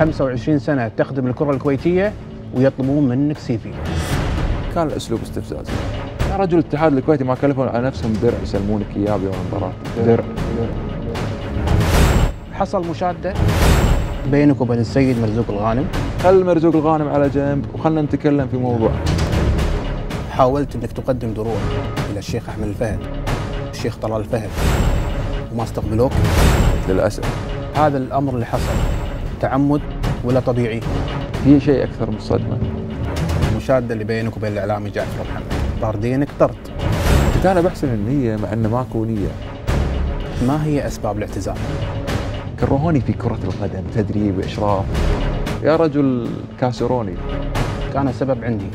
25 سنة تخدم الكرة الكويتية ويطلبون منك سي في. كان الأسلوب استفزاز. يا رجل الاتحاد الكويتي ما كلفوا على نفسهم درع يسلمونك اياه بيوم المباراه درع. حصل مشادة بينك وبين السيد مرزوق الغانم. خل مرزوق الغانم على جنب وخلنا نتكلم في موضوع. حاولت إنك تقدم دروع إلى الشيخ أحمد الفهد. الشيخ طلال الفهد. وما استقبلوك؟ للأسف. هذا الأمر اللي حصل. تعمد ولا طبيعي في شيء أكثر من الصدمه المشادة اللي بينك وبين الإعلامي جعفر محمد. طاردينك طرد كنت أنا بحسن النية مع أنه ماكو نية. ما هي أسباب الاعتزال؟ كرهوني في كرة القدم تدريب إشراف. يا رجل كاسروني. كان السبب عندي.